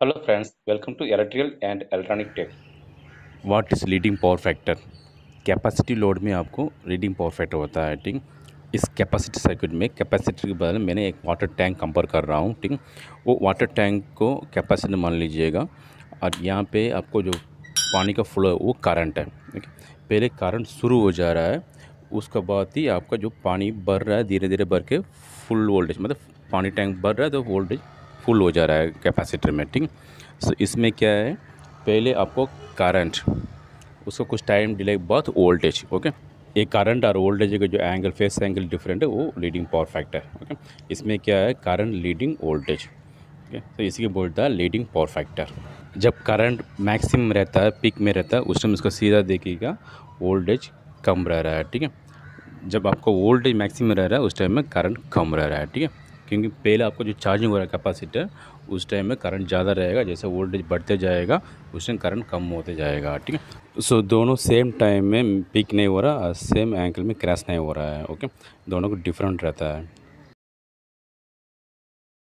Hello friends, welcome to Electrical and Electronic Tech. What is leading power factor capacity load में आपको reading power factor होता है ठीक? इस कैपेसिटी सर्किट में कैपेसिटी के बदले मैंने एक वाटर टैंक कंपेयर कर रहा हूँ ठीक? वो वाटर टैंक को कैपेसिटी मान लीजिएगा। और यहाँ पे आपको जो पानी का फ्लो है वो करंट है ठीक? पहले करंट शुरू हो जा रहा है उसके बाद ही आपका जो पानी बढ़ रहा है धीरे धीरे बढ़ के फुल वोल्टेज मतलब पानी टैंक बढ़ रहा है तो वोल्टेज फुल हो जा रहा है कैपेसिटर में ठीक सो इसमें क्या है, पहले आपको करंट, उसको कुछ टाइम डिले बहुत वोल्टेज ओके ये करंट और वोल्टेज का जो एंगल फेस एंगल डिफरेंट है, वो लीडिंग पावर फैक्टर ओके इसमें क्या है करंट लीडिंग वोल्टेज ओके तो इसी बोलता है लीडिंग पावर फैक्टर जब करंट मैक्सिमम रहता है पिक में रहता है, उस टाइम इसको सीधा देखिएगा वोल्टेज कम रह रहा है, ठीक है? जब आपको वोल्टेज मैक्सिमम रह रहा है, उस टाइम में करंट कम रह रहा है, ठीक है? क्योंकि पहले आपको जो चार्जिंग हो रहा है कैपेसिटर उस टाइम में करंट ज़्यादा रहेगा, जैसे वोल्टेज बढ़ते जाएगा, उस टाइम करंट कम होते जाएगा, ठीक है? सो दोनों सेम टाइम में पिक नहीं हो रहा सेम एंगल में क्रैश नहीं हो रहा है ओके दोनों को डिफरेंट रहता है।